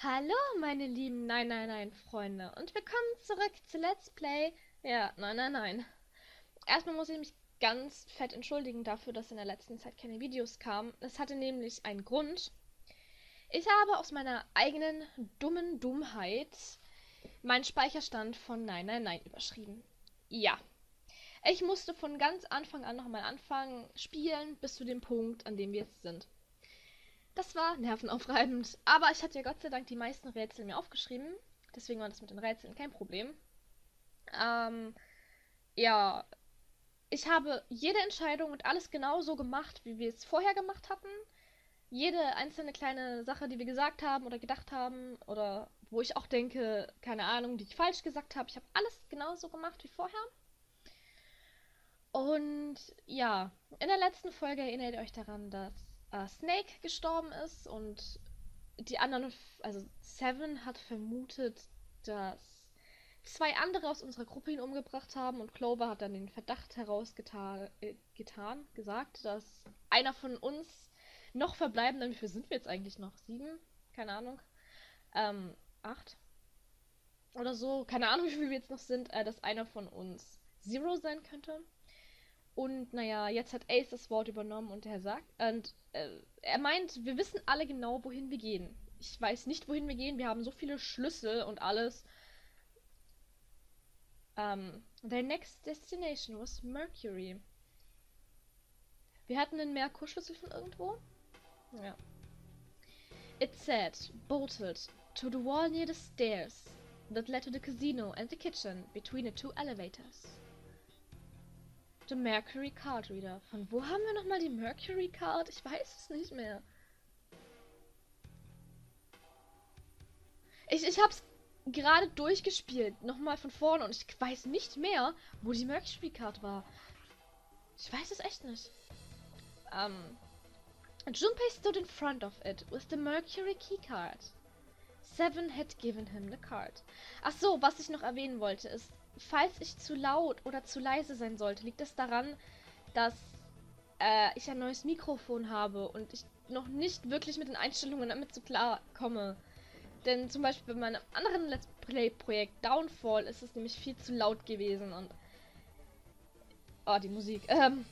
Hallo, meine lieben Nein, Nein, Nein, Freunde. Und willkommen zurück zu Let's Play. Ja, nein, nein, nein. Erstmal muss ich mich ganz fett entschuldigen dafür, dass in der letzten Zeit keine Videos kamen. Es hatte nämlich einen Grund. Ich habe aus meiner eigenen dummen Dummheit meinen Speicherstand von Nein, Nein, Nein überschrieben. Ja. Ich musste von ganz Anfang an nochmal anfangen, spielen, bis zu dem Punkt, an dem wir jetzt sind. Das war nervenaufreibend, aber ich hatte ja Gott sei Dank die meisten Rätsel mir aufgeschrieben. Deswegen war das mit den Rätseln kein Problem. Ähm, ja, ich habe jede Entscheidung und alles genau so gemacht, wie wir es vorher gemacht hatten. Jede einzelne kleine Sache, die wir gesagt haben oder gedacht haben, oder wo ich auch denke, keine Ahnung, die ich falsch gesagt habe, ich habe alles genauso gemacht wie vorher. Und ja, in der letzten Folge erinnert ihr euch daran, dass äh, Snake gestorben ist und die anderen, also Seven hat vermutet, dass zwei andere aus unserer Gruppe ihn umgebracht haben und Clover hat dann den Verdacht herausgetan, äh, gesagt, dass einer von uns noch verbleibenden, wie viel sind wir jetzt eigentlich noch? Sieben? Keine Ahnung. Ähm, acht? Oder so, keine Ahnung, wie viel wir jetzt noch sind, äh, dass einer von uns Zero sein könnte. Und naja, jetzt hat Ace das Wort übernommen und er sagt, und äh, er meint, wir wissen alle genau, wohin wir gehen. Ich weiß nicht, wohin wir gehen. Wir haben so viele Schlüssel und alles. Um, ähm, their next destination was Mercury. Wir hatten einen Merkur-Schlüssel von irgendwo. Ja. It said, bolted to the wall near the stairs that led to the casino and the kitchen between the two elevators. The Mercury Card Reader. Von wo haben wir nochmal die Mercury Card? Ich weiß es nicht mehr. Ich, ich hab's gerade durchgespielt. Nochmal von vorne und ich weiß nicht mehr, wo die Mercury Card war. Ich weiß es echt nicht. Um, Junpei stood in front of it with the Mercury Key Card. Seven had given him the card. Ach so, was ich noch erwähnen wollte ist, falls ich zu laut oder zu leise sein sollte, liegt das daran, dass äh, ich ein neues Mikrofon habe und ich noch nicht wirklich mit den Einstellungen damit so klar komme. Denn zum Beispiel bei meinem anderen Let's Play-Projekt Downfall ist es nämlich viel zu laut gewesen und. Oh, die Musik. Ähm,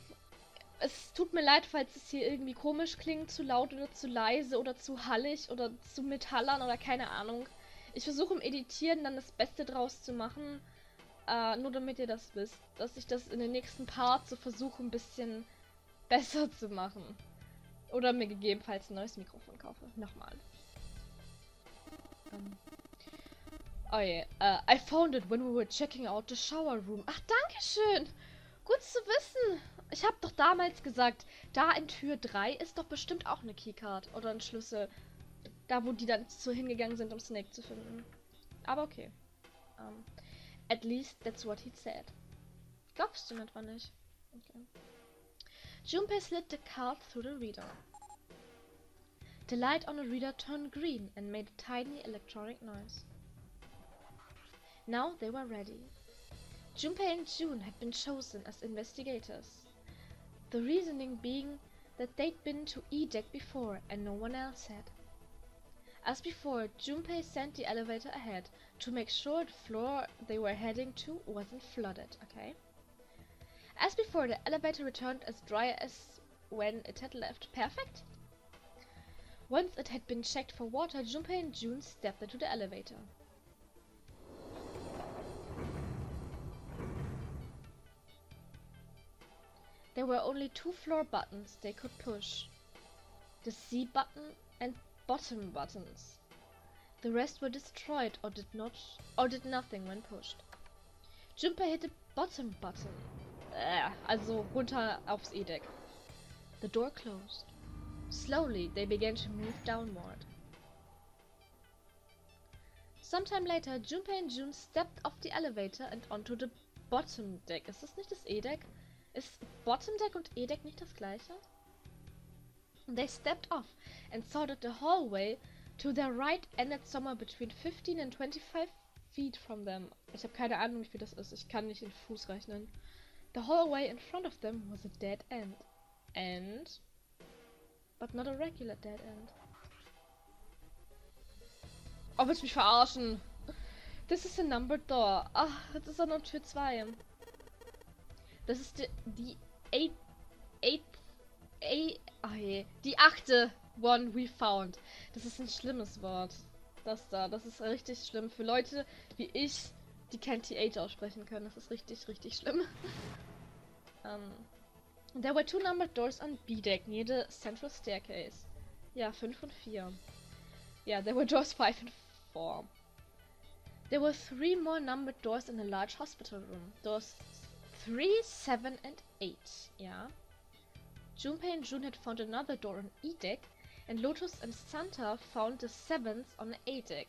es tut mir leid, falls es hier irgendwie komisch klingt, zu laut oder zu leise oder zu hallig oder zu metallern oder keine Ahnung. Ich versuche im Editieren dann das Beste draus zu machen. Äh, nur damit ihr das wisst, dass ich das in den nächsten Part so versuche, ein bisschen besser zu machen. Oder mir gegebenenfalls ein neues Mikrofon kaufe. Nochmal. Um. Ähm. Oh yeah. Uh, I found it when we were checking out the shower room. Ach, danke schön. Gut zu wissen. Ich habe doch damals gesagt, da in Tür 3 ist doch bestimmt auch eine Keycard oder ein Schlüssel. Da, wo die dann so hingegangen sind, um Snake zu finden. Aber okay. Um. At least that's what he said. Glaubst du etwa nicht? Okay. Junpei slid the card through the reader. The light on the reader turned green and made a tiny electronic noise. Now they were ready. Junpei and June had been chosen as investigators. The reasoning being that they'd been to E deck before and no one else had. As before, Junpei sent the elevator ahead to make sure the floor they were heading to wasn't flooded, okay? As before, the elevator returned as dry as when it had left. Perfect? Once it had been checked for water, Junpei and June stepped into the elevator. There were only two floor buttons they could push. The C button bottom buttons. The rest were destroyed or did not or did nothing when pushed. Junpei hit the bottom button. Äh, also runter aufs E-Deck. The door closed. Slowly they began to move downward. Sometime later, Junpei and June stepped off the elevator and onto the bottom deck. Ist das nicht das E-Deck? Ist Bottom Deck und E-Deck nicht das gleiche? They stepped off and sorted the hallway to their right ended somewhere between 15 and 25 feet from them. Ich habe keine Ahnung, wie viel das ist. Ich kann nicht in Fuß rechnen. The hallway in front of them was a dead end. And But not a regular dead end. Oh, willst du mich verarschen? This is a numbered door. Ach, das ist doch nur Tür 2. Das ist die, 8, 8 Ey, oh je. Die achte One We Found. Das ist ein schlimmes Wort. Das da, das ist richtig schlimm. Für Leute wie ich, die kein TH aussprechen können, das ist richtig, richtig schlimm. Ähm, um, there were two numbered doors on B-Deck near the central staircase. Ja, 5 und 4. Ja, yeah, there were doors 5 and 4. There were three more numbered doors in a large hospital room. Doors 3, 7 and 8. Ja. Junpei and June had found another door on E deck, and Lotus and Santa found the 7th on A deck.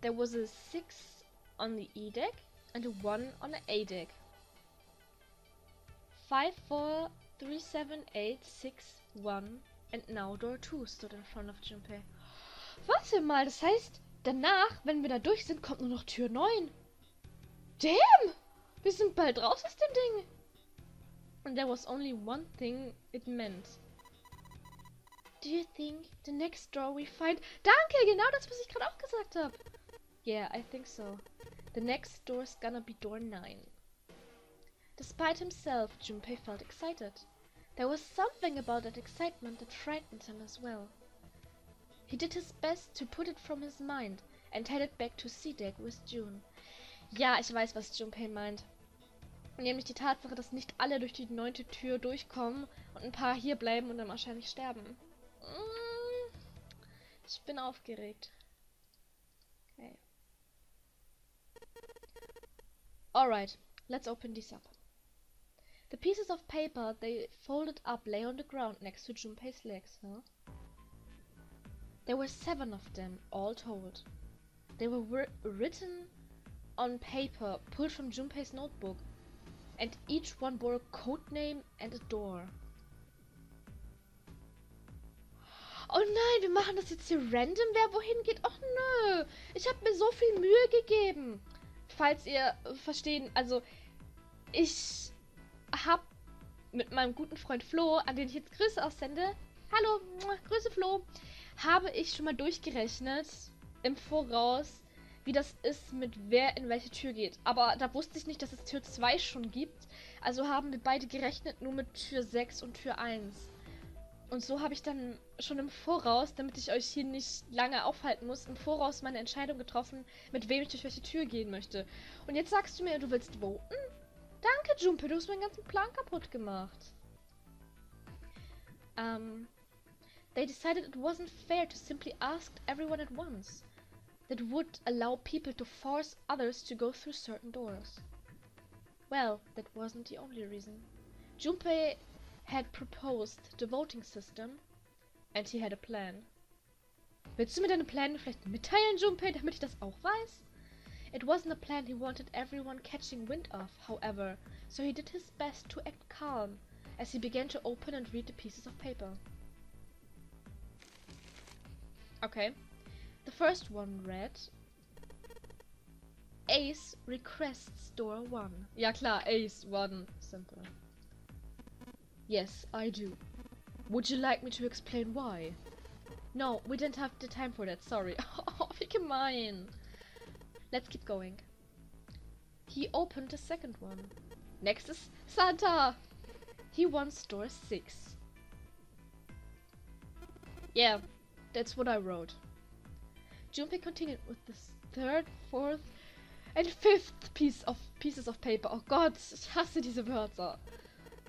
There was a 6 on the E deck and a 1 on the A deck. 5, 4, 3, 7, 8, 6, 1 and now door 2 stood in front of Junpei. Warte mal, das heißt, danach, wenn wir da durch sind, kommt nur noch Tür 9. Damn! Wir sind bald raus aus dem Ding. And there was only one thing it meant. Do you think the next door we find... Danke, genau das, was ich gerade auch gesagt habe. Yeah, I think so. The next door's gonna be door 9. Despite himself, Junpei felt excited. There was something about that excitement that frightened him as well. He did his best to put it from his mind and headed back to C-Deck with June. Ja, ich weiß, was Junpei meint. Nämlich die Tatsache, dass nicht alle durch die neunte Tür durchkommen und ein paar hier bleiben und dann wahrscheinlich sterben. Mm, ich bin aufgeregt. Okay. Alright, let's open these up. The pieces of paper they folded up lay on the ground next to Junpei's legs, huh? There were seven of them, all told. They were written on paper pulled from Junpei's notebook and each one bore a code name and a door. Oh nein, wir machen das jetzt hier random, wer wohin geht. Oh nö, ich habe mir so viel Mühe gegeben. Falls ihr verstehen, also ich habe mit meinem guten Freund Flo, an den ich jetzt Grüße aussende, hallo, Grüße Flo, habe ich schon mal durchgerechnet im Voraus, wie das ist, mit wer in welche Tür geht. Aber da wusste ich nicht, dass es Tür 2 schon gibt. Also haben wir beide gerechnet nur mit Tür 6 und Tür 1. Und so habe ich dann schon im Voraus, damit ich euch hier nicht lange aufhalten muss, im Voraus meine Entscheidung getroffen, mit wem ich durch welche Tür gehen möchte. Und jetzt sagst du mir, du willst voten? Danke, Jumpe, du hast meinen ganzen Plan kaputt gemacht. Um, they decided it wasn't fair to simply ask everyone at once. That would allow people to force others to go through certain doors. Well, that wasn't the only reason. Junpei had proposed the voting system and he had a plan. Willst du mir deine Pläne vielleicht mitteilen, Junpei, damit ich das auch weiß? It wasn't a plan he wanted everyone catching wind of, however, so he did his best to act calm as he began to open and read the pieces of paper. Okay. The first one read Ace requests door 1. Ja klar, Ace 1. Simple. Yes, I do. Would you like me to explain why? No, we didn't have the time for that, sorry. oh, wie gemein. Let's keep going. He opened the second one. Next is Santa! He wants door 6. Yeah, that's what I wrote. Junpei continued with the third, fourth and fifth piece of pieces of paper. Oh Gott, ich hasse diese Wörter.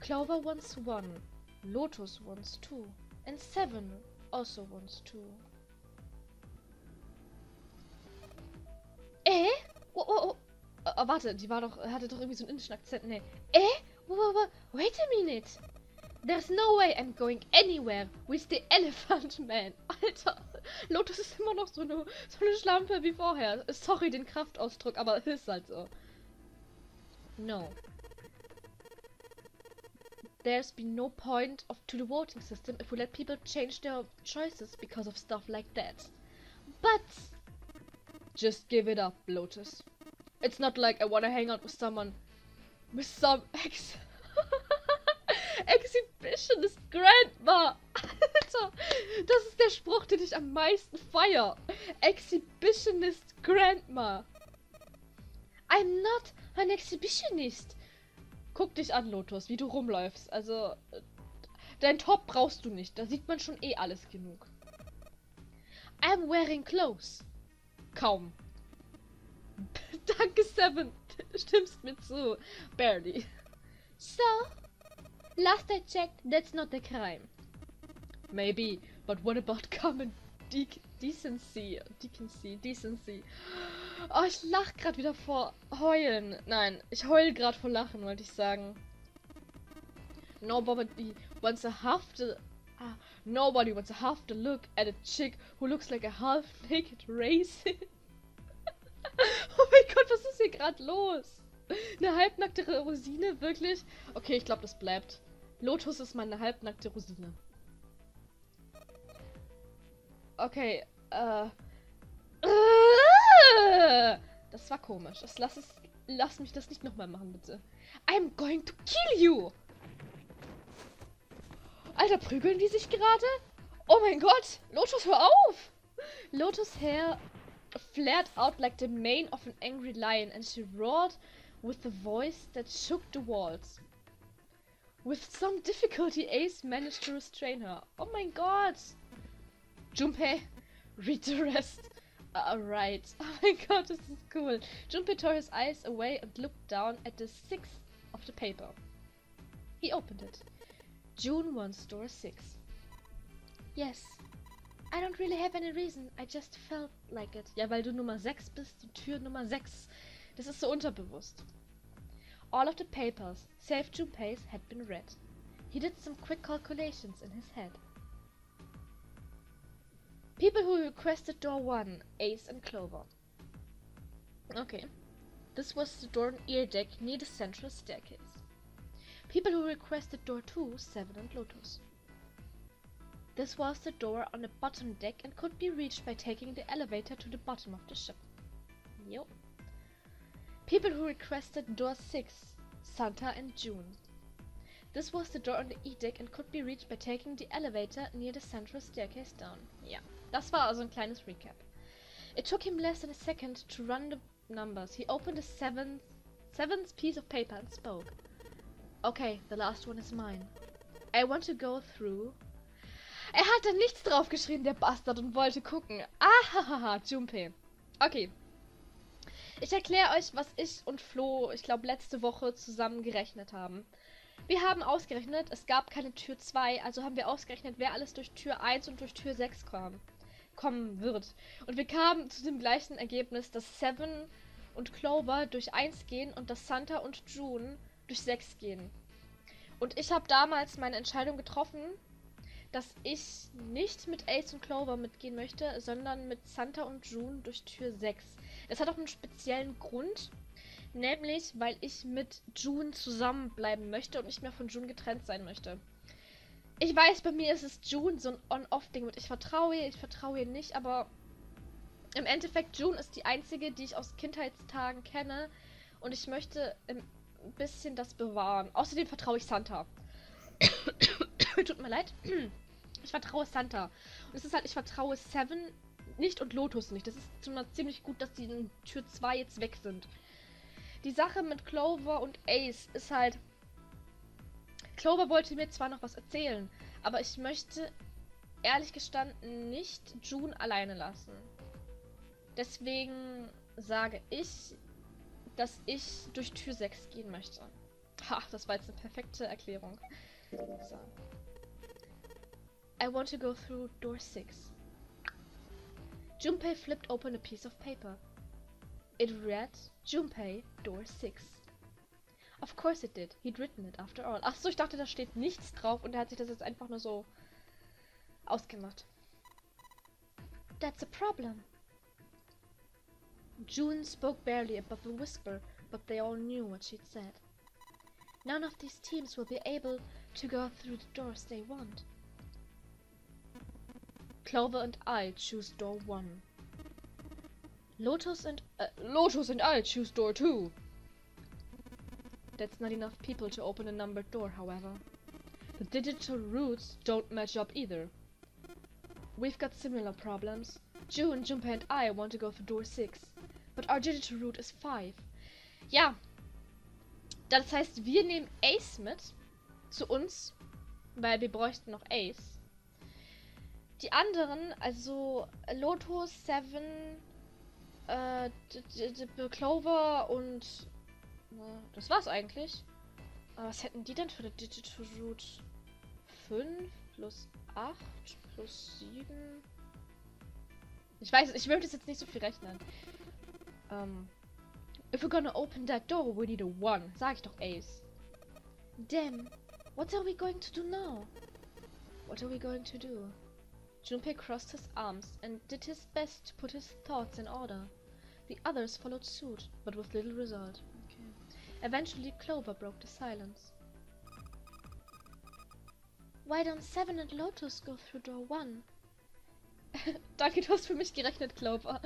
Clover wants one, Lotus wants two, and Seven also wants two. Eh? Oh, oh, oh. oh warte, die war doch, hatte doch irgendwie so einen indischen Akzent. Nee. Eh? Wait a minute. There's no way I'm going anywhere with the Elephant Man. Alter. Lotus ist immer noch so eine, so eine Schlampe wie vorher. Sorry den Kraftausdruck, aber ist halt so. No. There's been no point of to the voting system if we let people change their choices because of stuff like that. But just give it up, Lotus. It's not like I wanna hang out with someone with some ex exhibitionist grandma. Alter, das ist der Spruch, den ich am meisten feier. Exhibitionist Grandma. I'm not an exhibitionist. Guck dich an, Lotus, wie du rumläufst. Also, dein Top brauchst du nicht. Da sieht man schon eh alles genug. I'm wearing clothes. Kaum. Danke, Seven. Stimmst mir zu. Barely. So, last I checked, that's not a crime. Maybe, but what about common de decency? Decency, decency. Oh, ich lach gerade wieder vor Heulen. Nein, ich heul gerade vor Lachen, wollte ich sagen. Nobody wants to have to. Uh, nobody wants to have to look at a chick who looks like a half-naked racist. oh mein Gott, was ist hier gerade los? Eine halbnackte Rosine, wirklich? Okay, ich glaube, das bleibt. Lotus ist meine halbnackte Rosine. Okay, äh. Das war komisch. Das lass es. Lass mich das nicht nochmal machen, bitte. I'm going to kill you! Alter, prügeln die sich gerade? Oh mein Gott! Lotus, hör auf! Lotus Hair flared out like the mane of an angry lion and she roared with a voice that shook the walls. With some difficulty, Ace managed to restrain her. Oh my god! Junpei, read the rest. Alright. Uh, oh my god, this is cool. Junpei tore his eyes away and looked down at the sixth of the paper. He opened it. June 1, store 6. Yes. I don't really have any reason. I just felt like it. Ja, weil du Nummer 6 bist, die Tür Nummer 6. Das ist so unterbewusst. All of the papers, save Junpei's, had been read. He did some quick calculations in his head. People who requested door 1, Ace and Clover. Okay. This was the door on ear deck near the central staircase. People who requested door 2, 7 and Lotus. This was the door on the bottom deck and could be reached by taking the elevator to the bottom of the ship. Yep. People who requested door 6, Santa and June. This was the door on the E-Deck and could be reached by taking the elevator near the central staircase down. Ja, das war also ein kleines Recap. It took him less than a second to run the numbers. He opened the seventh, seventh piece of paper and spoke. Okay, the last one is mine. I want to go through... Er hatte nichts draufgeschrieben, der Bastard, und wollte gucken. Ahahaha, Junpei. Okay, ich erkläre euch, was ich und Flo, ich glaube, letzte Woche zusammen gerechnet haben. Wir haben ausgerechnet, es gab keine Tür 2, also haben wir ausgerechnet, wer alles durch Tür 1 und durch Tür 6 kam, kommen wird. Und wir kamen zu dem gleichen Ergebnis, dass Seven und Clover durch 1 gehen und dass Santa und June durch 6 gehen. Und ich habe damals meine Entscheidung getroffen, dass ich nicht mit Ace und Clover mitgehen möchte, sondern mit Santa und June durch Tür 6. Das hat auch einen speziellen Grund. Nämlich, weil ich mit June zusammenbleiben möchte und nicht mehr von June getrennt sein möchte. Ich weiß, bei mir ist es June so ein On-Off-Ding mit ich vertraue ihr, ich vertraue ihr nicht, aber im Endeffekt June ist die einzige, die ich aus Kindheitstagen kenne und ich möchte ein bisschen das bewahren. Außerdem vertraue ich Santa. Tut mir leid. Ich vertraue Santa. Und es ist halt, ich vertraue Seven nicht und Lotus nicht. Das ist ziemlich gut, dass die in Tür 2 jetzt weg sind. Die Sache mit Clover und Ace ist halt. Clover wollte mir zwar noch was erzählen, aber ich möchte ehrlich gestanden nicht June alleine lassen. Deswegen sage ich, dass ich durch Tür 6 gehen möchte. Ha, das war jetzt eine perfekte Erklärung. So. I want to go through door 6. Junpei flipped open a piece of paper. It read Junpei, door 6. Of course it did. He'd written it after all. Ach so, ich dachte, da steht nichts drauf und er hat sich das jetzt einfach nur so ausgemacht. That's a problem. June spoke barely above a whisper, but they all knew what she'd said. None of these teams will be able to go through the doors they want. Clover and I choose door one. Lotus and uh, Lotus and I choose door two. That's not enough people to open a numbered door, however. The digital routes don't match up either. we've got similar problems. June, Junpei and I want to go through door 6, but our digital route is 5. Ja, das heißt, wir nehmen Ace mit zu uns, weil wir bräuchten noch Ace. Die anderen, also Lotus, Seven, äh, Clover und das war's eigentlich. Aber was hätten die denn für eine Digital Route? 5 plus 8 plus 7. Ich weiß, ich möchte jetzt nicht so viel rechnen. Ähm, if we're gonna open that door, we need a one. Sag ich doch Ace. Then, what are we going to do now? What are we going to do? Junpei crossed his arms and did his best to put his thoughts in order. The others followed suit, but with little result. Eventually, Clover broke the silence. Why don't Seven and Lotus go through door one? Danke, du hast für mich gerechnet, Clover.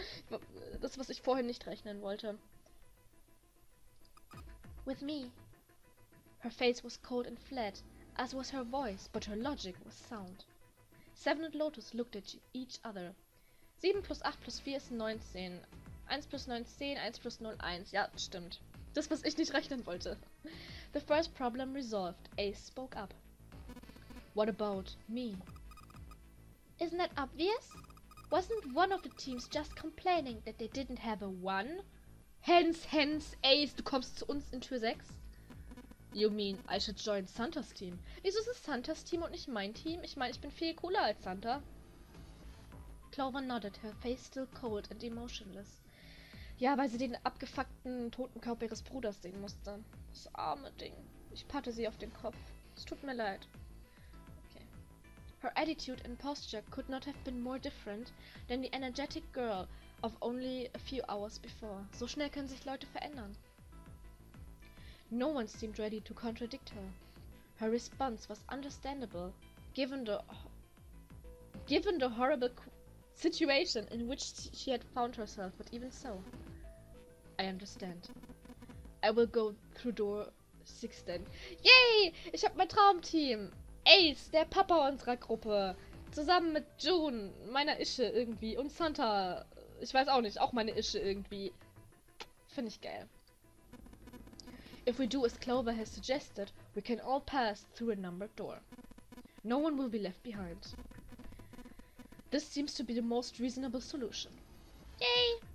Das, was ich vorhin nicht rechnen wollte. With me. Her face was cold and flat, as was her voice, but her logic was sound. Seven and Lotus looked at each other. 7 plus 8 plus 4 ist 19. 1 plus 9 ist 10, 1 plus 0 1. Ja, stimmt. Das, was ich nicht rechnen wollte. The first problem resolved. Ace spoke up. What about me? Isn't that obvious? Wasn't one of the teams just complaining that they didn't have a one? Hence, hence, Ace, du kommst zu uns in Tür 6? You mean I should join Santas Team? Wieso ist es Santas Team und nicht mein Team? Ich meine, ich bin viel cooler als Santa. Clover nodded, her face still cold and emotionless. Ja, weil sie den abgefuckten toten Körper ihres Bruders sehen musste. Das arme Ding. Ich patte sie auf den Kopf. Es tut mir leid. Okay. Her attitude and posture could not have been more different than the energetic girl of only a few hours before. So schnell können sich Leute verändern. No one seemed ready to contradict her. Her response was understandable, given the given the horrible situation in which she had found herself, but even so, I understand. I will go through door 6 then. Yay! Ich hab mein Traumteam! Ace, der Papa unserer Gruppe. Zusammen mit June, meiner Ische irgendwie. Und Santa. Ich weiß auch nicht, auch meine Ische irgendwie. Finde ich geil. If we do as Clover has suggested, we can all pass through a numbered door. No one will be left behind. This seems to be the most reasonable solution. Yay!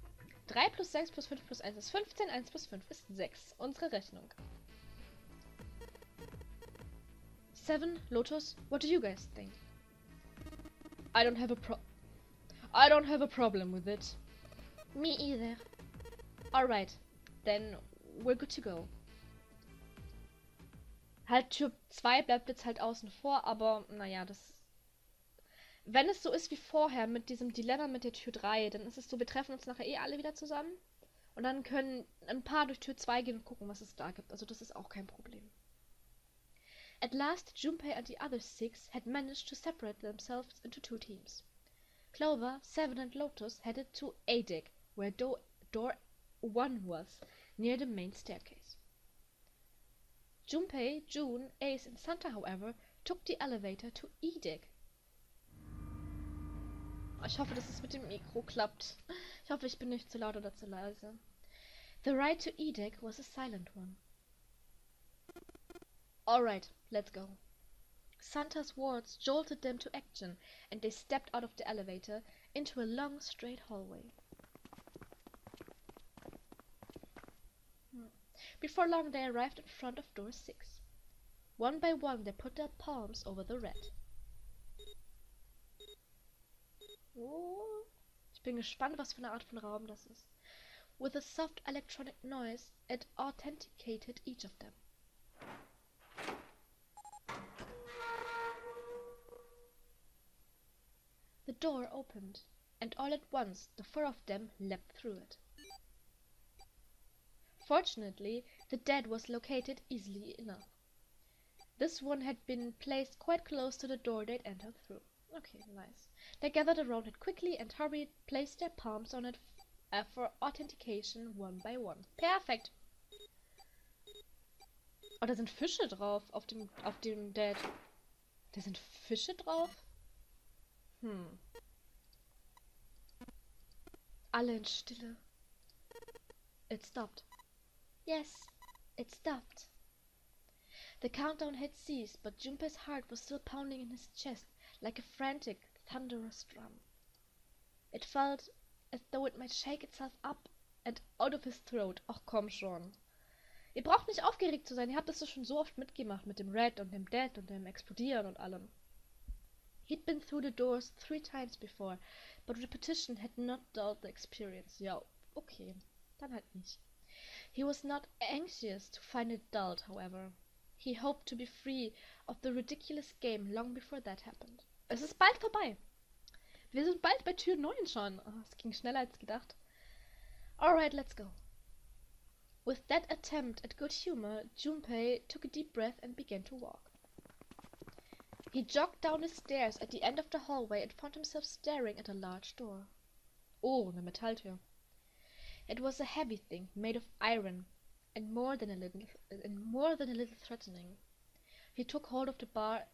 3 plus 6 plus 5 plus 1 ist 15, 1 plus 5 ist 6. Unsere Rechnung. 7, Lotus, what do you guys think? I don't have a pro- I don't have a problem with it. Me either. Alright, then we're good to go. Halt Tür 2 bleibt jetzt halt außen vor, aber naja, das. Wenn es so ist wie vorher mit diesem Dilemma mit der Tür 3, dann ist es so, wir treffen uns nachher eh alle wieder zusammen. Und dann können ein paar durch Tür 2 gehen und gucken, was es da gibt. Also das ist auch kein Problem. At last, Junpei and the other six had managed to separate themselves into two teams. Clover, Seven, and Lotus headed to A deck, where do door 1 was, near the main staircase. Junpei, June, Ace and Santa, however, took the elevator to E-Deck. Ich hoffe, dass es mit dem Mikro klappt. Ich hoffe, ich bin nicht zu laut oder zu leise. The ride to E-Deck was a silent one. Alright, let's go. Santa's words jolted them to action, and they stepped out of the elevator into a long, straight hallway. Before long they arrived in front of door 6. One by one they put their palms over the red. Oh, ich bin gespannt, was für eine Art von Raum das ist. With a soft electronic noise, it authenticated each of them. The door opened, and all at once the four of them leapt through it. Fortunately, the dead was located easily enough. This one had been placed quite close to the door they'd entered through. Okay, nice. They gathered around it quickly and hurried, placed their palms on it uh, for authentication one by one. Perfekt. Oh, da sind Fische drauf auf dem auf dem Dead. Da sind Fische drauf? Hm. Alle in Stille. It stopped. Yes, it stopped. The countdown had ceased, but Junpei's heart was still pounding in his chest like a frantic, thunderous drum. It felt as though it might shake itself up and out of his throat. Ach komm schon. Ihr braucht nicht aufgeregt zu sein, ihr habt das doch schon so oft mitgemacht mit dem Red und dem Dead und dem Explodieren und allem. He'd been through the doors three times before, but repetition had not dulled the experience. Ja, okay, dann halt nicht. He was not anxious to find it dulled, however. He hoped to be free of the ridiculous game long before that happened. Es ist bald vorbei. Wir sind bald bei Tür 9 schon. Oh, es ging schneller als gedacht. Alright, let's go. With that attempt at good humor, Junpei took a deep breath and began to walk. He jogged down the stairs at the end of the hallway and found himself staring at a large door. Oh, eine Metalltür. It was a heavy thing, made of iron, and more than a little and more than a little threatening. He took hold of the bar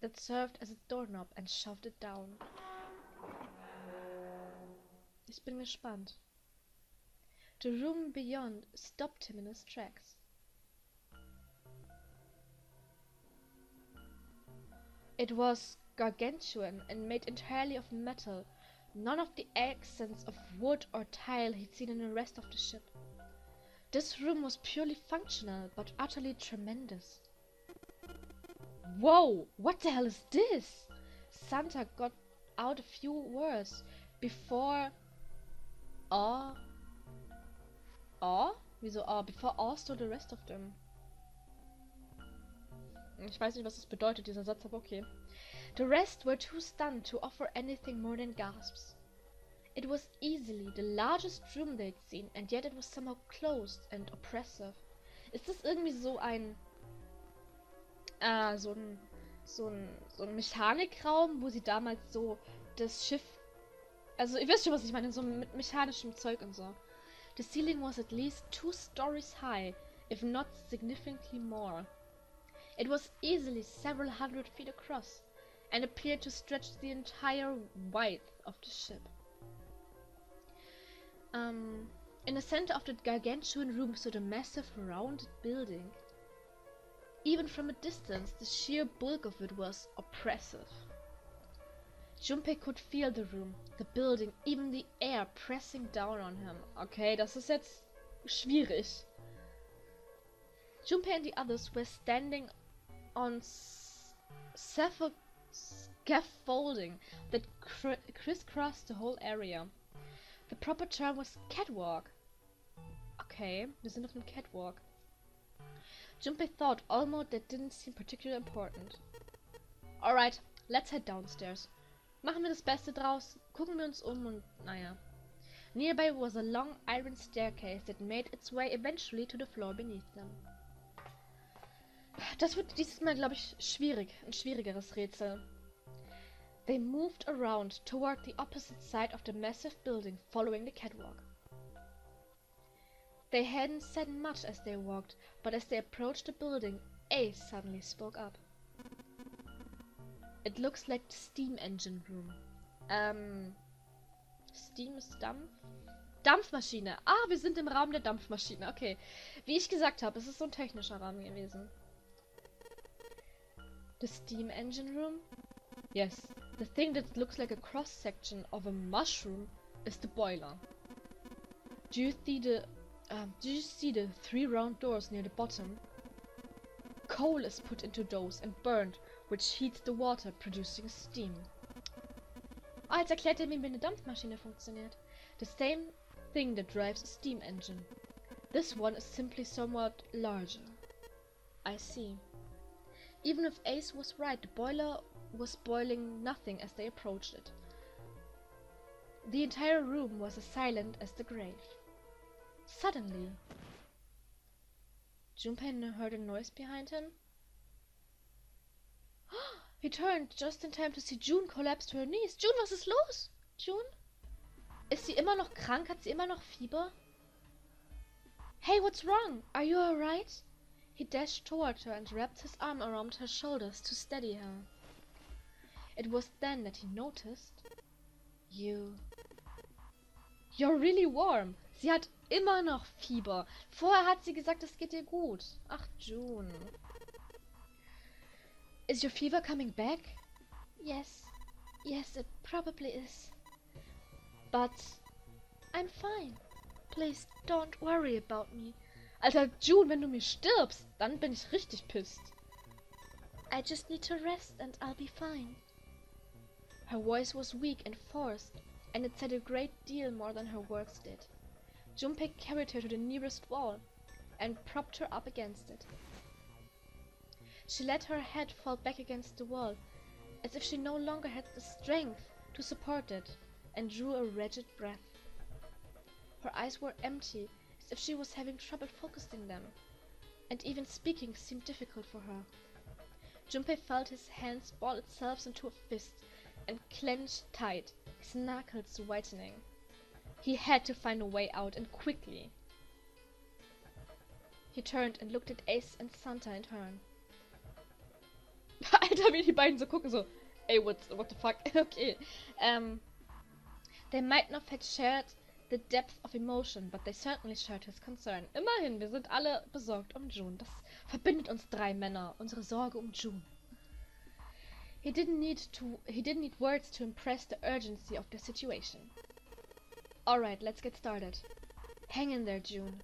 that served as a doorknob and shoved it down. Ich bin gespannt. The room beyond stopped him in his tracks. It was gargantuan and made entirely of metal, none of the accents of wood or tile he'd seen in the rest of the ship. This room was purely functional, but utterly tremendous. Whoa! What the hell is this? Santa got out a few words before awe Awe? Wieso Awe? Before awe stole the rest of them. Ich weiß nicht, was das bedeutet, dieser Satz, aber okay. The rest were too stunned to offer anything more than gasps. It was easily the largest room they'd seen, and yet it was somehow closed and oppressive. Ist das irgendwie so ein... Äh, so ein... So ein, so ein Mechanikraum, wo sie damals so das Schiff... Also, ihr wisst schon, was ich meine, so mit mechanischem Zeug und so. The ceiling was at least two stories high, if not significantly more. It was easily several hundred feet across, and appeared to stretch the entire width of the ship. Um, in the center of the gargantuan room stood a massive rounded building. Even from a distance, the sheer bulk of it was oppressive. Junpei could feel the room, the building, even the air pressing down on him. Okay, das ist jetzt schwierig. Junpei and the others were standing on scaffolding that cr crisscrossed the whole area. The proper term was catwalk. Okay, wir sind auf einem Catwalk. Junpei thought almost that didn't seem particularly important. Alright, let's head downstairs. Machen wir das Beste draus, gucken wir uns um und naja. Nearby was a long iron staircase that made its way eventually to the floor beneath them. Das wird dieses Mal, glaube ich, schwierig. Ein schwierigeres Rätsel. They moved around toward the opposite side of the massive building, following the catwalk. They hadn't said much as they walked, but as they approached the building, Ace suddenly spoke up. It looks like the steam engine room. Ähm. Steam ist Dampf? Dampfmaschine. Ah, wir sind im Raum der Dampfmaschine. Okay. Wie ich gesagt habe, es ist so ein technischer Raum gewesen. The steam engine room? Yes. The thing that looks like a cross-section of a mushroom is the boiler. Do you see the... Um, do you see the three round doors near the bottom? Coal is put into those and burned which heats the water, producing steam. Ah, jetzt erklärt er mir, wie eine Dampfmaschine funktioniert. The same thing that drives a steam engine. This one is simply somewhat larger. I see. Even if Ace was right, the boiler was boiling nothing as they approached it. The entire room was as silent as the grave. Suddenly, Junpei heard a noise behind him. He turned just in time to see June collapse to her knees. June, was ist los? June? Ist sie immer noch krank? Hat sie immer noch Fieber? Hey, what's wrong? Are you alright? He dashed toward her and wrapped his arm around her shoulders to steady her. It was then that he noticed... You... You're really warm. Sie hat immer noch Fieber. Vorher hat sie gesagt, es geht ihr gut. Ach, June. Is your fever coming back? Yes. Yes, it probably is. But I'm fine. Please don't worry about me. Alter, June, wenn du mir stirbst, dann bin ich richtig pissed. I just need to rest and I'll be fine. Her voice was weak and forced, and it said a great deal more than her words did. Junpei carried her to the nearest wall and propped her up against it. She let her head fall back against the wall, as if she no longer had the strength to support it, and drew a wretched breath. Her eyes were empty, as if she was having trouble focusing them, and even speaking seemed difficult for her. Junpei felt his hands ball itself into a fist and clenched tight, his knuckles whitening. He had to find a way out, and quickly. He turned and looked at Ace and Santa in turn. Alter, wie die beiden so gucken, so, ey, what, what the fuck? okay. Um, they might not have shared the depth of emotion, but they certainly shared his concern. Immerhin, wir sind alle besorgt um June. Das verbindet uns drei Männer, unsere Sorge um June. He didn't need to he didn't need words to impress the urgency of the situation. Alright, let's get started. Hang in there, June.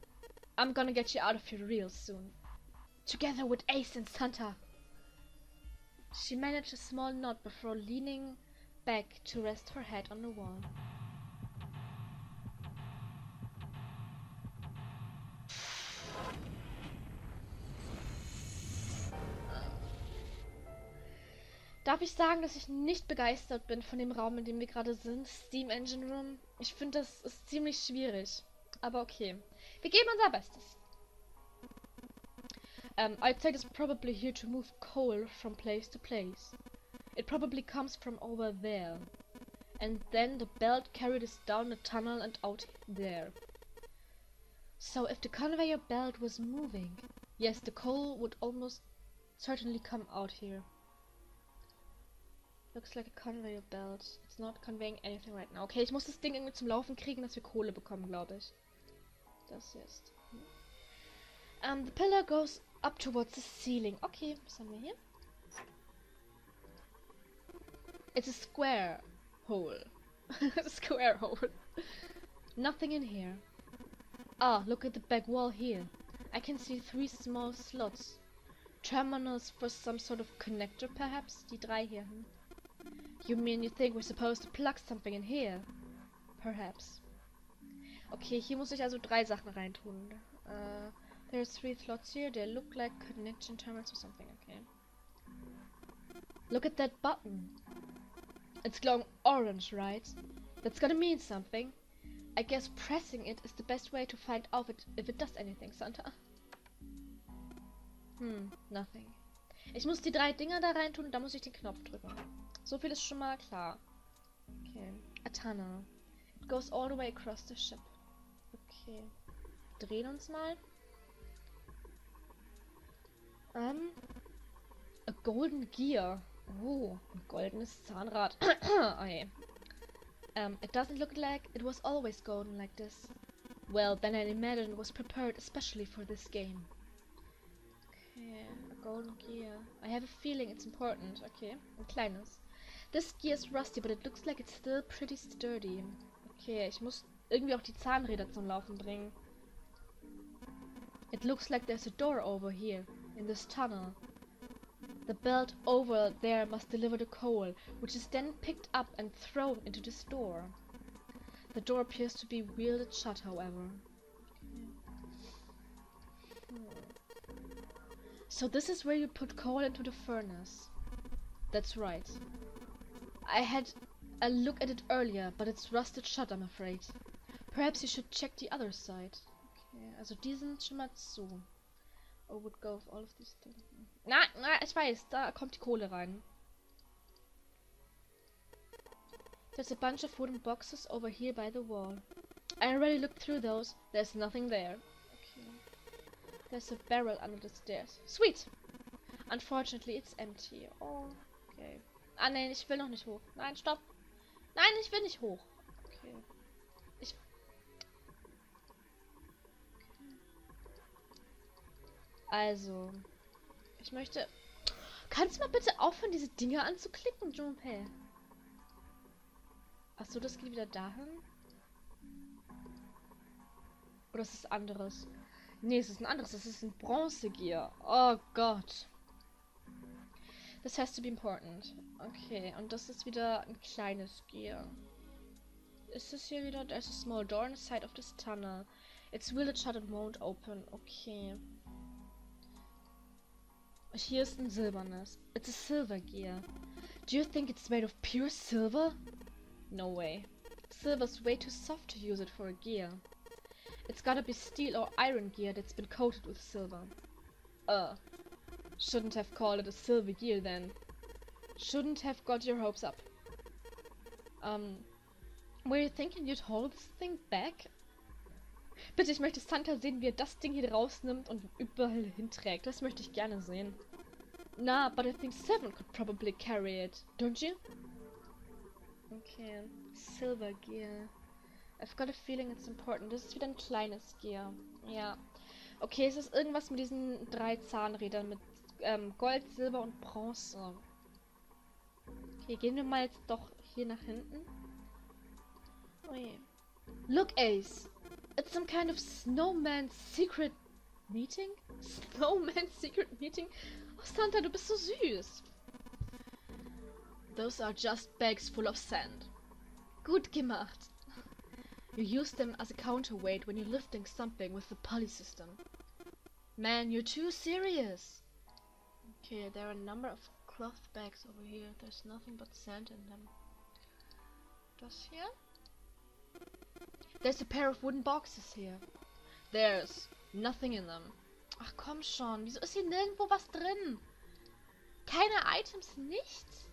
I'm gonna get you out of here real soon. Together with Ace and Santa. She managed a small nod before leaning back to rest her head on the wall. Darf ich sagen, dass ich nicht begeistert bin von dem Raum, in dem wir gerade sind? Steam Engine Room. Ich finde, das ist ziemlich schwierig. Aber okay. Wir geben unser Bestes. Um, I'd say it's probably here to move coal from place to place. It probably comes from over there. And then the belt carried us down the tunnel and out there. So if the conveyor belt was moving, yes, the coal would almost certainly come out here. Looks like a conveyor belt. It's not conveying anything right now. Okay, ich muss das Ding irgendwie zum Laufen kriegen, dass wir Kohle bekommen, glaube ich. Das jetzt. Um, the pillar goes up towards the ceiling. Okay, was haben wir hier? It's a square hole. square hole. Nothing in here. Ah, look at the back wall here. I can see three small slots. Terminals for some sort of connector, perhaps? Die drei hier. Hm? You mean you think we're supposed to plug something in here? Perhaps. Okay, hier muss ich also drei Sachen reintun. Uh, there's three slots here. They look like connection terminals or something. Okay. Look at that button. It's glowing orange, right? That's gonna mean something. I guess pressing it is the best way to find out if it, if it does anything, Santa. Hm, nothing. Ich muss die drei Dinger da reintun und da muss ich den Knopf drücken. So viel ist schon mal klar. Okay. A tunnel. It goes all the way across the ship. Okay. Drehen uns mal. Um, a golden gear. Oh, ein goldenes Zahnrad. okay. Um, it doesn't look like it was always golden like this. Well, then I imagine it was prepared especially for this game. Okay, a golden gear. I have a feeling it's important. Okay, ein kleines. This gear is rusty, but it looks like it's still pretty sturdy. Okay, ich muss irgendwie auch die Zahnräder zum Laufen bringen. It looks like there's a door over here, in this tunnel. The belt over there must deliver the coal, which is then picked up and thrown into this door. The door appears to be wielded shut, however. So this is where you put coal into the furnace. That's right. I had a look at it earlier, but it's rusted shut, I'm afraid. Perhaps you should check the other side. Okay, also die sind schon. Oh, would go with all of these things. Na, na, ich weiß, da kommt die Kohle rein. There's a bunch of wooden boxes over here by the wall. I already looked through those. There's nothing there. Okay. There's a barrel under the stairs. Sweet! Unfortunately, it's empty. Oh, okay. Ah, nein, ich will noch nicht hoch. Nein, stopp. Nein, ich will nicht hoch. Okay. Ich. Also. Ich möchte. Kannst du mal bitte aufhören, diese Dinger anzuklicken, Junpei? Achso, das geht wieder dahin. Oder ist es anderes? Nee, es ist ein anderes. Es ist ein Bronzegier. Oh Gott. This has to be important. Okay, und das ist wieder ein kleines Gear. Ist es hier wieder? There's a small door on the side of this tunnel. It's wheeled shut and won't open. Okay. Hier ist ein silbernes. It's a silver gear. Do you think it's made of pure silver? No way. Silver's way too soft to use it for a gear. It's gotta be steel or iron gear that's been coated with silver. Uh. Shouldn't have called it a silver gear then. Shouldn't have got your hopes up. Um. Were you thinking you'd hold this thing back? Bitte, ich möchte Santa sehen, wie er das Ding hier rausnimmt und überall hinträgt. Das möchte ich gerne sehen. Nah, but I think Seven could probably carry it, don't you? Okay, Silver Gear. I've got a feeling it's important. Das ist wieder ein kleines Gear. Ja. Okay, es ist irgendwas mit diesen drei Zahnrädern mit ähm, Gold, Silber und Bronze. Okay, gehen wir mal jetzt doch hier nach hinten. Oh je. Look, Ace! It's some kind of snowman secret meeting? Snowman secret meeting? Oh, Santa, du bist so süß. Those are just bags full of sand. Gut gemacht. You use them as a counterweight when you're lifting something with the pulley system. Man, you're too serious. Okay, there are a number of cloth bags over here. There's nothing but sand in them. Das hier? There's a pair of wooden boxes here. There's nothing in them. Ach komm schon, wieso ist hier nirgendwo was drin? Keine Items, nichts?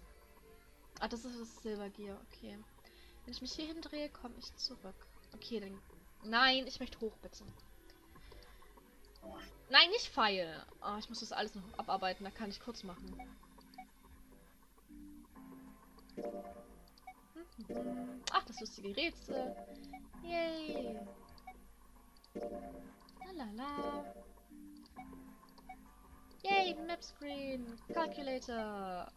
Ah, das ist das Silbergear, okay. Wenn ich mich hier hindrehe, komme ich zurück. Okay, dann... Nein, ich möchte hoch, bitte. Nein, nicht Pfeil. Oh, ich muss das alles noch abarbeiten, da kann ich kurz machen. Ach, das lustige Rätsel. Yay. Lalala. Yay, Map Screen. Calculator.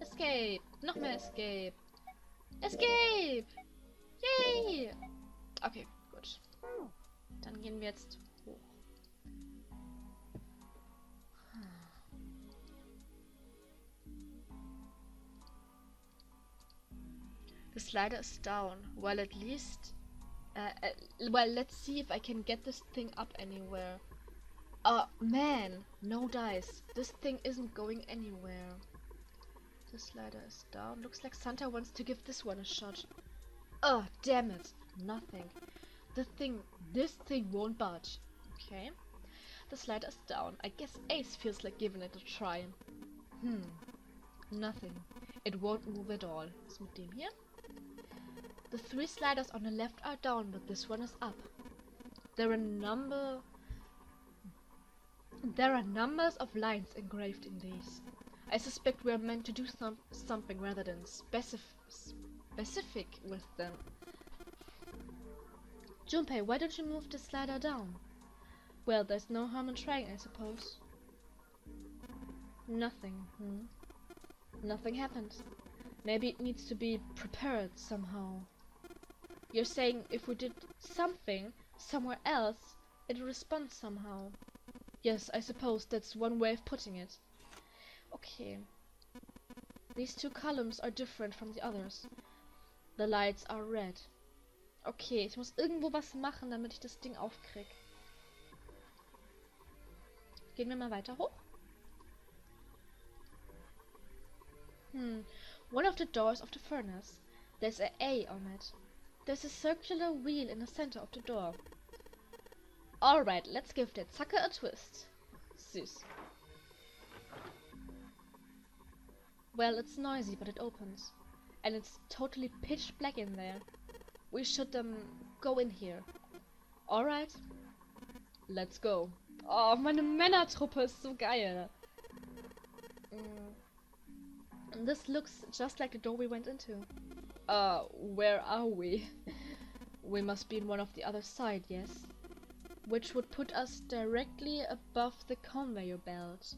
Escape. Noch mehr Escape. Escape. Yay. Okay, gut. Dann gehen wir jetzt The slider is down. Well, at least... Uh, uh, well, let's see if I can get this thing up anywhere. Oh, man! No dice. This thing isn't going anywhere. The slider is down. Looks like Santa wants to give this one a shot. Oh, damn it. Nothing. The thing... This thing won't budge. Okay. The slider is down. I guess Ace feels like giving it a try. Hmm. Nothing. It won't move at all. Was? The three sliders on the left are down, but this one is up. There are number... There are numbers of lines engraved in these. I suspect we are meant to do some something rather than specif specific with them. Junpei, why don't you move the slider down? Well, there's no harm in trying, I suppose. Nothing, hmm? Nothing happened. Maybe it needs to be prepared somehow. You're saying if we did something somewhere else, it would respond somehow. Yes, I suppose that's one way of putting it. Okay. These two columns are different from the others. The lights are red. Okay, ich muss irgendwo was machen, damit ich das Ding aufkrieg. Gehen wir mal weiter hoch. Hmm. One of the doors of the furnace. There's a A on it. There's a circular wheel in the center of the door. Alright, let's give that sucker a twist. Süß. Well, it's noisy, but it opens. And it's totally pitch black in there. We should, um, go in here. Alright. Let's go. Oh, meine Männertruppe ist so geil. Mm. This looks just like the door we went into. Uh, where are we? we must be in one of the other side, yes? which would put us directly above the conveyor belt.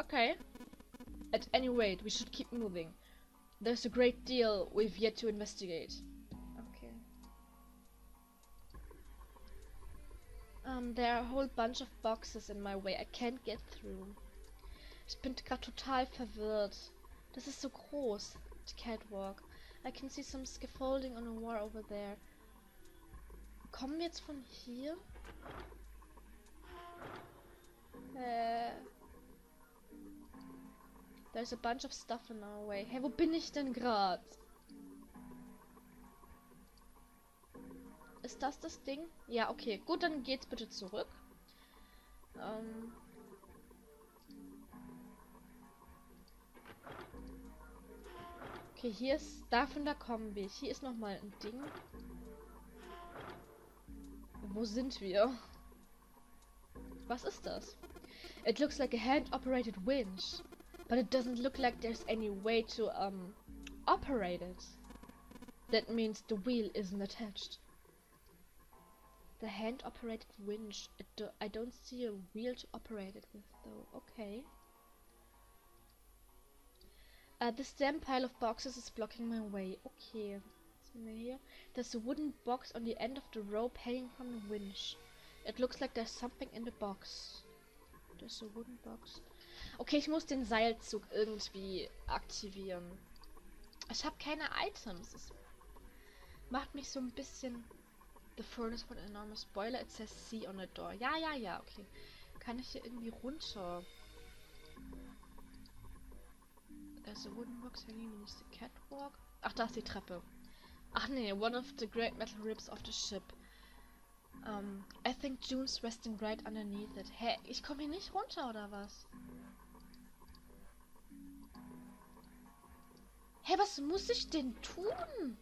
Okay. At any rate, we should keep moving. There's a great deal we've yet to investigate. Okay. Um, there are a whole bunch of boxes in my way. I can't get through. Ich bin gerade total verwirrt. Das ist so groß. The catwalk. I can see some scaffolding on a wall over there. Kommen wir jetzt von hier? Äh. There's a bunch of stuff in our way. Hey, wo bin ich denn gerade? Ist das das Ding? Ja, okay. Gut, dann geht's bitte zurück. Ähm. Okay, hier ist... Davon da kommen wir. Hier ist nochmal ein Ding. Wo sind wir? Was ist das? It looks like a hand-operated winch. But it doesn't look like there's any way to, um, operate it. That means the wheel isn't attached. The hand-operated winch. Do I don't see a wheel to operate it with, though. Okay. Uh, this damn pile of boxes is blocking my way. Okay. Here. There's a wooden box on the end of the rope hanging from the winch. It looks like there's something in the box. There's a wooden box. Okay, ich muss den Seilzug irgendwie aktivieren. Ich habe keine Items. Das macht mich so ein bisschen... The furnace with an enormous boiler. It says C on the door. Ja, ja, ja, okay. Kann ich hier irgendwie runter? There's a wooden box hanging catwalk. Ach, da ist die Treppe. Ach nee, one of the great metal ribs of the ship. Um, I think June's resting right underneath it. Hä, ich komme hier nicht runter, oder was? Hä, was muss ich denn tun?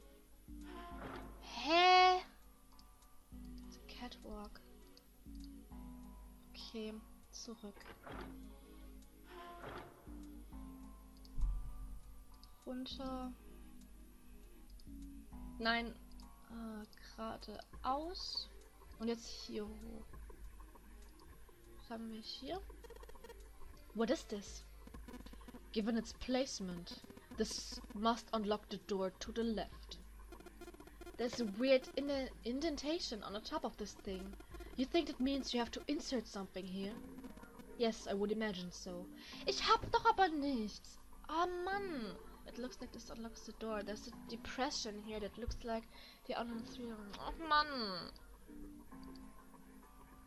Hä? The catwalk. Okay, zurück. Runter. Nein, äh, geradeaus. Und jetzt hier hoch. Was haben wir hier? What is this? Given its placement, this must unlock the door to the left. There's a weird in indentation on the top of this thing. You think that means you have to insert something here? Yes, I would imagine so. Ich hab doch aber nichts. Oh Mann. It looks like this unlocks the door. There's a depression here that looks like the unknown three. Oh Mann.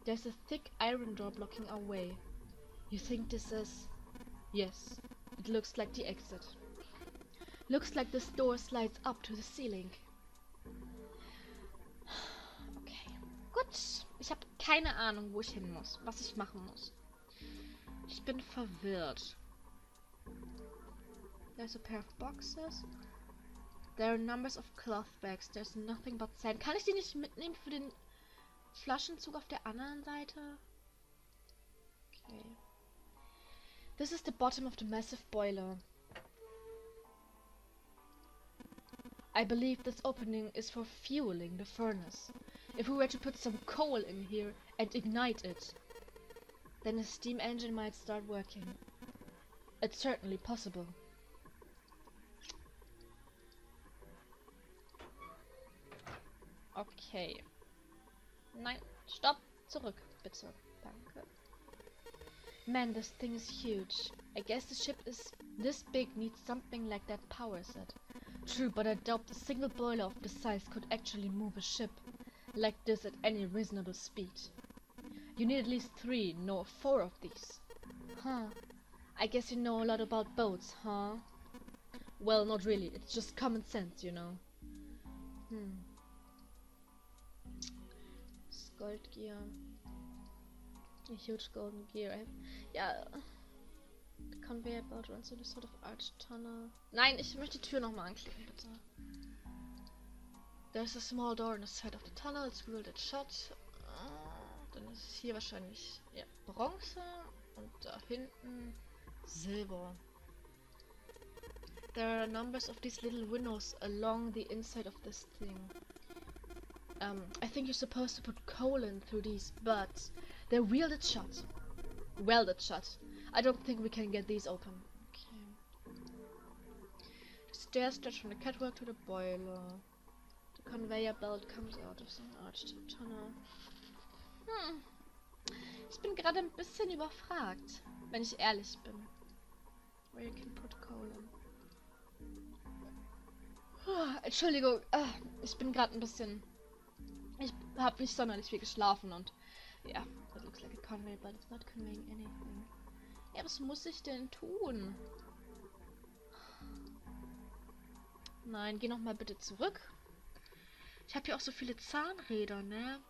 There's a thick iron door blocking our way. You think this is... Yes, it looks like the exit. Looks like this door slides up to the ceiling. Okay, gut. Ich habe keine Ahnung, wo ich hin muss, was ich machen muss. Ich bin verwirrt. There's a pair of boxes. There are numbers of cloth bags. There's nothing but sand. Kann ich die nicht mitnehmen für den Flaschenzug auf der anderen Seite? Okay. This is the bottom of the massive boiler. I believe this opening is for fueling the furnace. If we were to put some coal in here and ignite it, then a steam engine might start working. It's certainly possible. Okay. Nein, stopp, zurück, bitte. Danke. Man, this thing is huge. I guess the ship is this big needs something like that power set. True, but I doubt a single boiler of this size could actually move a ship like this at any reasonable speed. You need at least three, no, four of these. Huh. I guess you know a lot about boats, huh? Well, not really. It's just common sense, you know. Hmm. Gold gear. Huge golden gear. Ja. Conveyor belt runs through the sort of arch tunnel. Nein, ich möchte die Tür nochmal anklicken, bitte. There's a small door on the side of the tunnel. It's grilled it shut. Dann ist hier wahrscheinlich ja, Bronze und da hinten Silber. There are numbers of these little windows along the inside of this thing. Um, I think you're supposed to put coal in through these, but they're welded shut. Welded shut. I don't think we can get these open. Okay. The stairs stretch from the catwalk to the boiler. The conveyor belt comes out of some arched tunnel. Hm. Ich bin gerade ein bisschen überfragt, wenn ich ehrlich bin. Where you can put coal in. Oh, Entschuldigung, ah, ich bin gerade ein bisschen. Habe nicht sonderlich viel geschlafen und ja, it looks like a convey, but it's not conveying anything. Ja, was muss ich denn tun? Nein, geh noch mal bitte zurück. Ich habe hier auch so viele Zahnräder, ne?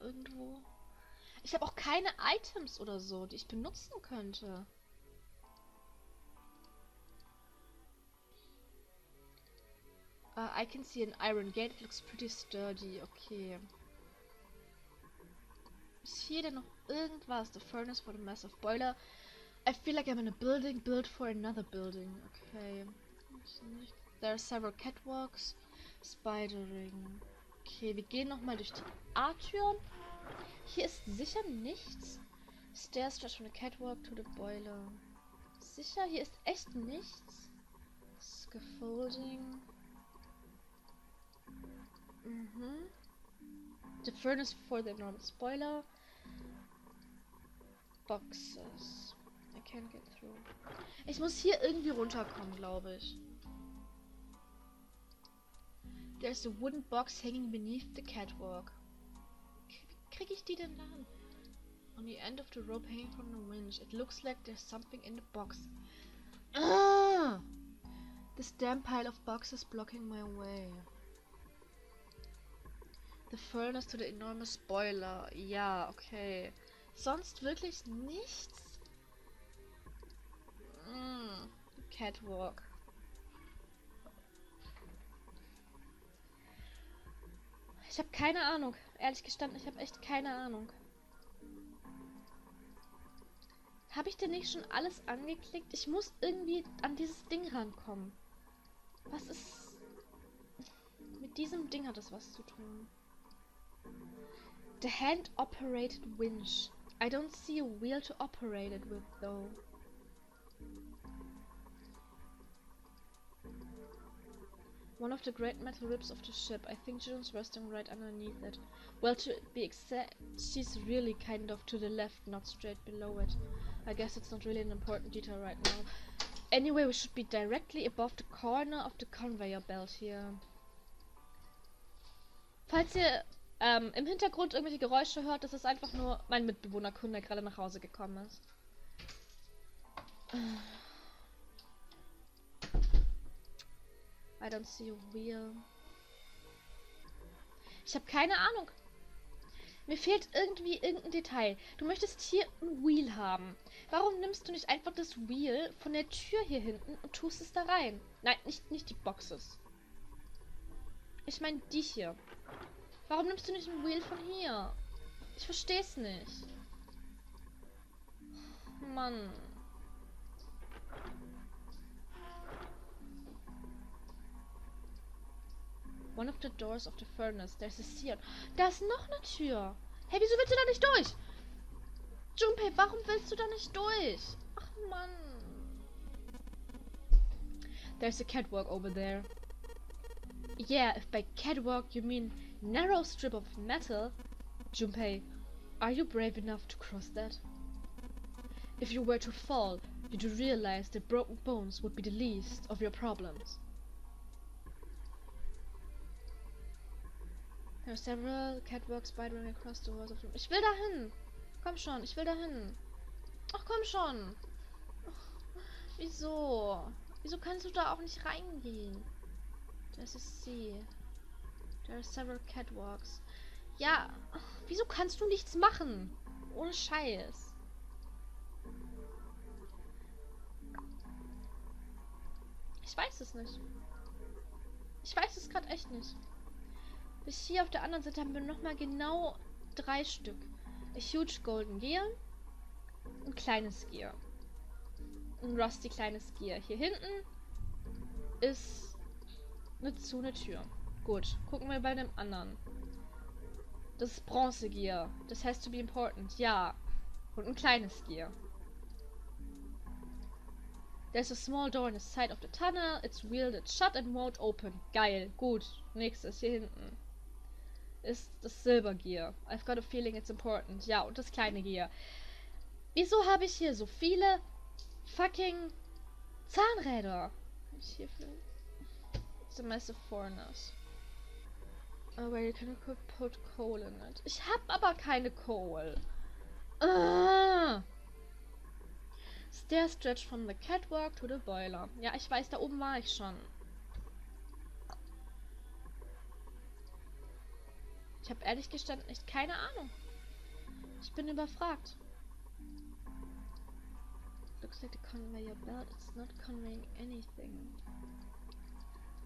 Irgendwo. Ich habe auch keine Items oder so, die ich benutzen könnte. Uh, I can see an iron gate. It looks pretty sturdy. Okay. Ist hier denn noch irgendwas? The furnace for the massive boiler. I feel like I'm in a building built for another building. Okay. There are several catwalks. Spidering. Okay, wir gehen nochmal durch die A-Türen. Hier ist sicher nichts. Stairs stretch from the catwalk to the boiler. Sicher, hier ist echt nichts. Scaffolding. Mhm. The furnace for the enormous boiler. Boxes. I can't get through. Ich muss hier irgendwie runterkommen, glaube ich. There's a wooden box hanging beneath the catwalk. Kriege ich die denn da an? On the end of the rope hanging from the winch. It looks like there's something in the box. Ah! This damn pile of boxes blocking my way. The furnace to the enormous boiler. Ja, okay. Sonst wirklich nichts? Mm, catwalk. Ich habe keine Ahnung. Ehrlich gestanden, ich habe echt keine Ahnung. Habe ich denn nicht schon alles angeklickt? Ich muss irgendwie an dieses Ding rankommen. Was ist... Mit diesem Ding hat es was zu tun. The hand-operated winch. I don't see a wheel to operate it with, though. One of the great metal ribs of the ship. I think June's resting right underneath it. Well, to be exact, she's really kind of to the left, not straight below it. I guess it's not really an important detail right now. Anyway, we should be directly above the corner of the conveyor belt here. Falls ihr ähm, im Hintergrund irgendwelche Geräusche hört, das ist einfach nur mein Mitbewohner Kun, der gerade nach Hause gekommen ist. I don't see wheel. Ich habe keine Ahnung. Mir fehlt irgendwie irgendein Detail. Du möchtest hier ein Wheel haben. Warum nimmst du nicht einfach das Wheel von der Tür hier hinten und tust es da rein? Nein, nicht, nicht die Boxes. Ich meine die hier. Warum nimmst du nicht ein Wheel von hier? Ich verstehe es nicht. Mann. One of the doors of the furnace. There's a seal. Da ist noch eine Tür. Hey, wieso willst du da nicht durch? Junpei, warum willst du da nicht durch? Ach, Mann. There's a catwalk over there. Yeah, if by catwalk you mean narrow strip of metal, Junpei, are you brave enough to cross that? If you were to fall, you do realize that broken bones would be the least of your problems. There are several catwalks spidering across the walls of the... Ich will dahin! Komm schon, ich will dahin! Ach, komm schon! Ach, wieso? Wieso kannst du da auch nicht reingehen? Das ist sie. There are several catwalks. Ja, wieso kannst du nichts machen? Ohne Scheiß. Ich weiß es nicht. Ich weiß es gerade echt nicht. Bis hier auf der anderen Seite haben wir nochmal genau drei Stück. A huge golden gear. Ein kleines Gear. Ein rusty kleines Gear. Hier hinten ist eine zu eine Tür. Gut, gucken wir bei dem anderen. Das ist Bronze-Gear. Das has to be important. Ja. Und ein kleines Gear. There's a small door in the side of the tunnel. It's wielded shut and won't open. Geil. Gut. Nächstes hier hinten. Ist das Silbergear. I've got a feeling it's important. Ja, und das kleine Gear. Wieso habe ich hier so viele fucking Zahnräder? Ist hier für... It's a massive foreigners. Wait, you can put coal in. Ich hab aber keine Coal. Ah! Stair stretch from the catwalk to the boiler. Ja, ich weiß, da oben war ich schon. Ich habe ehrlich gestanden echt keine Ahnung. Ich bin überfragt. Looks like the conveyor belt. It's not conveying anything.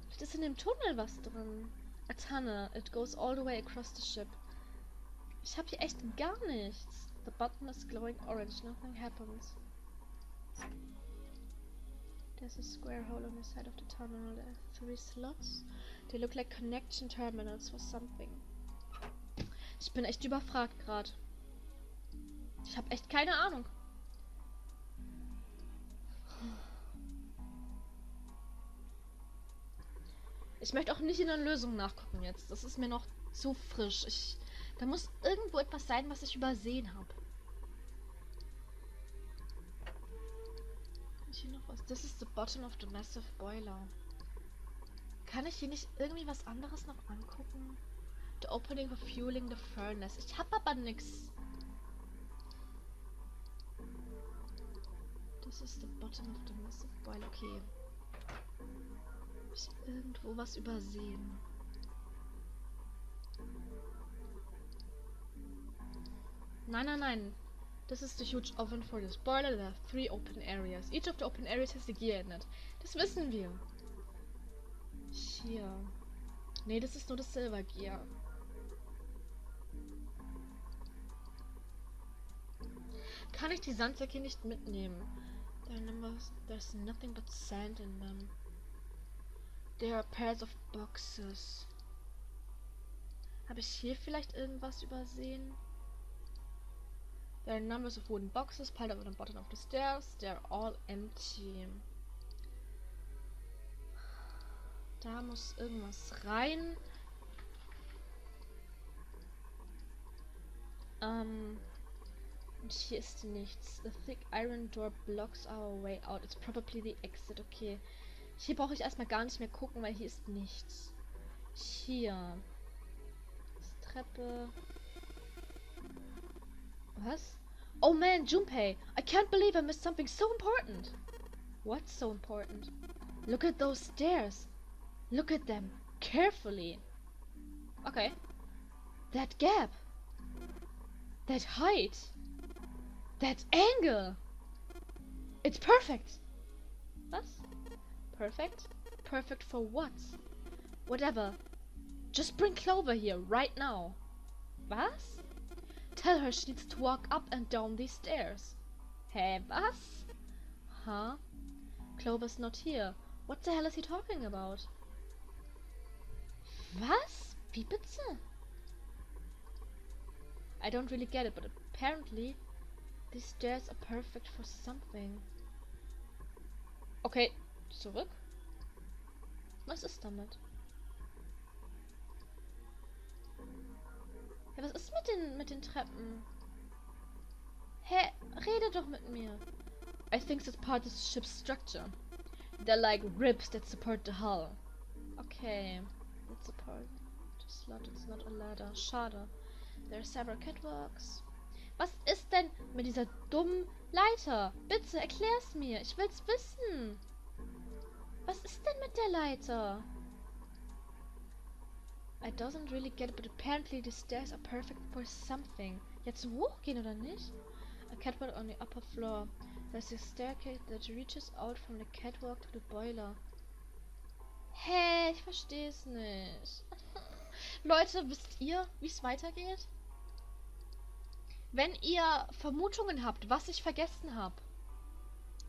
Vielleicht ist in dem Tunnel was drin. A tunnel. It goes all the way across the ship. Ich habe hier echt gar nichts. The button is glowing orange. Nothing happens. There's a square hole on the side of the tunnel. There are three slots. They look like connection terminals for something. Ich bin echt überfragt gerade. Ich habe echt keine Ahnung. Ich möchte auch nicht in der Lösung nachgucken jetzt. Das ist mir noch zu frisch. Ich, da muss irgendwo etwas sein, was ich übersehen habe. Hier noch was. This is the bottom of the massive boiler. Kann ich hier nicht irgendwie was anderes noch angucken? The opening for fueling the furnace. Ich hab aber nix. This is the bottom of the massive boiler. Okay. Hab ich irgendwo was übersehen? Nein, nein, nein. This is the huge oven for this boiler. There are three open areas. Each of the open areas has a gear in it. Das wissen wir. Hier. Nee, das ist nur das Silver Gear. Kann ich die Sandsäcke nicht mitnehmen? There's nothing but sand in them. There are pairs of boxes. Habe ich hier vielleicht irgendwas übersehen? There are numbers of wooden boxes piled up at the bottom of the stairs. They're all empty. Da muss irgendwas rein. Ähm. Und hier ist nichts. The thick iron door blocks our way out. It's probably the exit. Okay. Hier brauche ich erstmal gar nicht mehr gucken, weil hier ist nichts. Hier. Ist Treppe. Was? Oh man, Junpei! I can't believe I missed something so important! What's so important? Look at those stairs! Look at them carefully! Okay. That gap! That height! That angle! It's perfect! Was? Perfect? Perfect for what? Whatever. Just bring Clover here right now. Was? Tell her she needs to walk up and down these stairs. Hä, was? Huh? Clover's not here. What the hell is he talking about? Was? Wie bitte? I don't really get it, but apparently these stairs are perfect for something. Okay, zurück. Was ist damit? Ja, was ist mit den, mit den Treppen? Hä? Rede doch mit mir. I think that's part of the ship's structure. They're like ribs that support the hull. Okay. That support the slot. It's not a ladder. Schade. There are several catwalks. Was ist denn mit dieser dummen Leiter? Bitte, erklär's mir. Ich will's wissen. Was ist denn mit der Leiter? I doesn't really get it, but apparently the stairs are perfect for something. Jetzt hochgehen oder nicht? A catwalk on the upper floor. There's a staircase that reaches out from the catwalk to the boiler. Hä, hey, ich verstehe es nicht. Leute, wisst ihr, wie es weitergeht? Wenn ihr Vermutungen habt, was ich vergessen habe,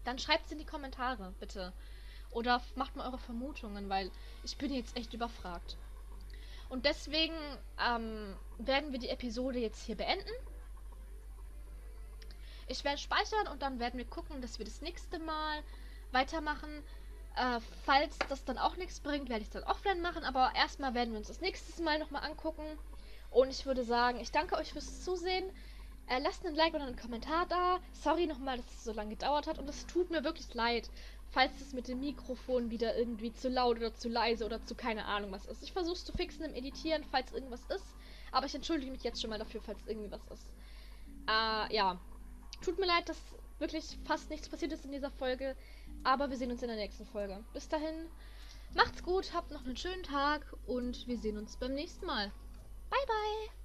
dann schreibt es in die Kommentare, bitte. Oder macht mal eure Vermutungen, weil ich bin jetzt echt überfragt. Und deswegen ähm, werden wir die Episode jetzt hier beenden. Ich werde speichern und dann werden wir gucken, dass wir das nächste Mal weitermachen. Äh, falls das dann auch nichts bringt, werde ich dann offline machen. Aber erstmal werden wir uns das nächste Mal nochmal angucken. Und ich würde sagen, ich danke euch fürs Zusehen. Äh, lasst einen Like oder einen Kommentar da. Sorry nochmal, dass es so lange gedauert hat. Und es tut mir wirklich leid, falls es mit dem Mikrofon wieder irgendwie zu laut oder zu leise oder zu keine Ahnung was ist. Ich versuche es zu fixen im Editieren, falls irgendwas ist. Aber ich entschuldige mich jetzt schon mal dafür, falls irgendwie was ist. Äh, ja. Tut mir leid, dass wirklich fast nichts passiert ist in dieser Folge. Aber wir sehen uns in der nächsten Folge. Bis dahin, macht's gut, habt noch einen schönen Tag und wir sehen uns beim nächsten Mal. Bye, bye!